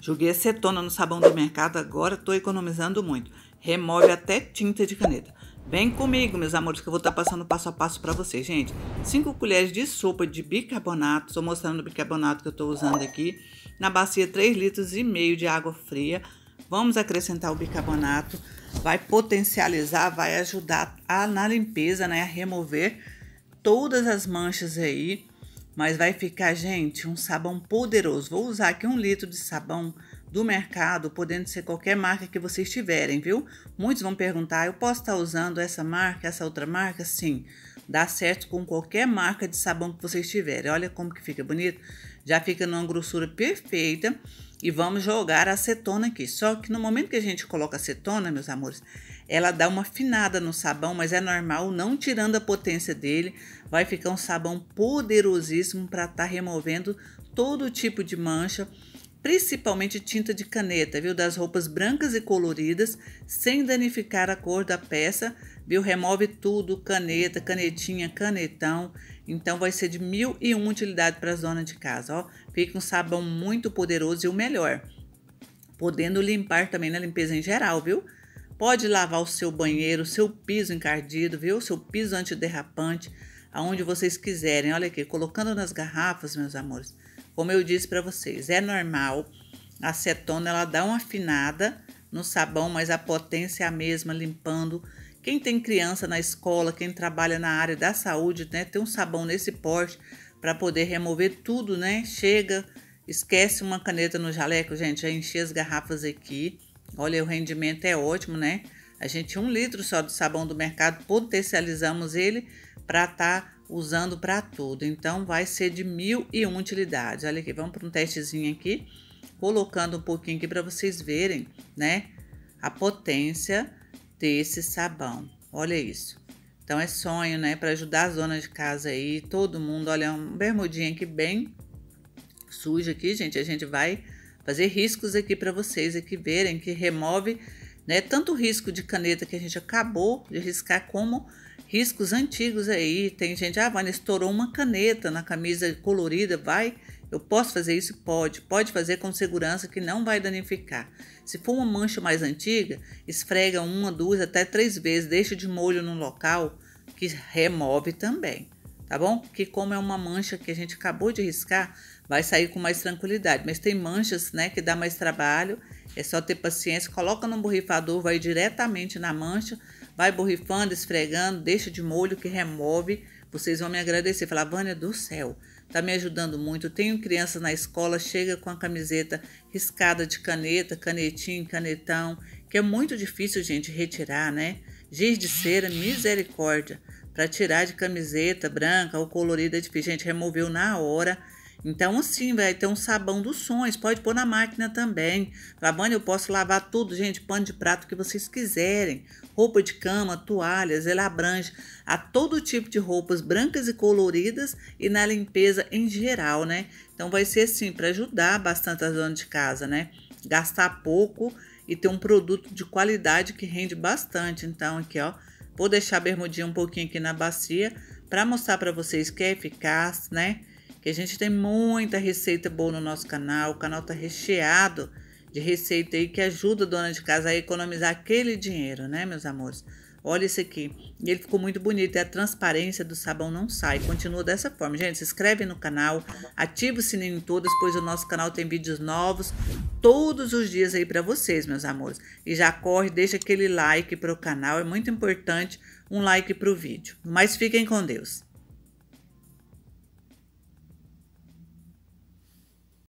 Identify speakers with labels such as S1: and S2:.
S1: Joguei acetona no sabão do mercado, agora estou economizando muito. Remove até tinta de caneta. Vem comigo, meus amores, que eu vou estar tá passando passo a passo para vocês, gente. 5 colheres de sopa de bicarbonato. Estou mostrando o bicarbonato que eu estou usando aqui. Na bacia, 3 litros e meio de água fria. Vamos acrescentar o bicarbonato. Vai potencializar, vai ajudar a, na limpeza, né? A remover todas as manchas aí mas vai ficar, gente, um sabão poderoso. Vou usar aqui um litro de sabão do mercado, podendo ser qualquer marca que vocês tiverem, viu? Muitos vão perguntar, eu posso estar usando essa marca, essa outra marca? Sim, dá certo com qualquer marca de sabão que vocês tiverem. Olha como que fica bonito. Já fica numa grossura perfeita. E vamos jogar a acetona aqui. Só que no momento que a gente coloca acetona, meus amores, ela dá uma afinada no sabão, mas é normal, não tirando a potência dele, vai ficar um sabão poderosíssimo para estar tá removendo todo tipo de mancha, principalmente tinta de caneta, viu? Das roupas brancas e coloridas, sem danificar a cor da peça, viu? Remove tudo, caneta, canetinha, canetão. Então vai ser de mil e uma utilidade para a zona de casa, ó. Fica um sabão muito poderoso e o melhor, podendo limpar também na limpeza em geral, viu? Pode lavar o seu banheiro, o seu piso encardido, viu? O seu piso antiderrapante, aonde vocês quiserem. Olha aqui, colocando nas garrafas, meus amores. Como eu disse para vocês, é normal. A acetona ela dá uma afinada no sabão, mas a potência é a mesma, limpando. Quem tem criança na escola, quem trabalha na área da saúde, né, tem um sabão nesse porte para poder remover tudo, né? Chega, esquece uma caneta no jaleco, gente, já enchi as garrafas aqui. Olha, o rendimento é ótimo, né? A gente, um litro só de sabão do mercado, potencializamos ele para estar tá usando para tudo. Então, vai ser de mil e uma utilidades. Olha aqui, vamos para um testezinho aqui, colocando um pouquinho aqui para vocês verem, né? A potência desse sabão. Olha isso. Então, é sonho, né? Para ajudar as donas de casa aí, todo mundo. Olha, um bermudinho aqui bem sujo aqui, gente. A gente vai fazer riscos aqui para vocês aqui verem que remove né, tanto o risco de caneta que a gente acabou de riscar, como riscos antigos aí. Tem gente, ah, Vânia, estourou uma caneta na camisa colorida, vai. Eu posso fazer isso? Pode. Pode fazer com segurança que não vai danificar. Se for uma mancha mais antiga, esfrega uma, duas, até três vezes, deixa de molho no local que remove também, tá bom? Que como é uma mancha que a gente acabou de riscar, vai sair com mais tranquilidade. Mas tem manchas, né, que dá mais trabalho. É só ter paciência, coloca no borrifador, vai diretamente na mancha, vai borrifando, esfregando, deixa de molho que remove. Vocês vão me agradecer. Falar, Vânia do céu, tá me ajudando muito. Tenho criança na escola, chega com a camiseta riscada de caneta, canetinho, canetão, que é muito difícil, gente, retirar, né? Giz de cera, misericórdia. Para tirar de camiseta branca ou colorida é difícil. Gente, removeu na hora então, assim, vai ter um sabão dos sonhos. Pode pôr na máquina também. Lavando, eu posso lavar tudo, gente. Pano de prato que vocês quiserem. Roupa de cama, toalhas, ela abrange a todo tipo de roupas brancas e coloridas e na limpeza em geral, né? Então, vai ser assim, para ajudar bastante a dona de casa, né? Gastar pouco e ter um produto de qualidade que rende bastante. Então, aqui, ó. Vou deixar a bermudinha um pouquinho aqui na bacia para mostrar para vocês que é eficaz, né? Que a gente tem muita receita boa no nosso canal. O canal está recheado de receita aí que ajuda a dona de casa a economizar aquele dinheiro, né, meus amores? Olha esse aqui. Ele ficou muito bonito. E a transparência do sabão não sai. Continua dessa forma. Gente, se inscreve no canal. Ativa o sininho todas, pois o nosso canal tem vídeos novos todos os dias aí para vocês, meus amores. E já corre, deixa aquele like para o canal. É muito importante um like para o vídeo. Mas fiquem com Deus.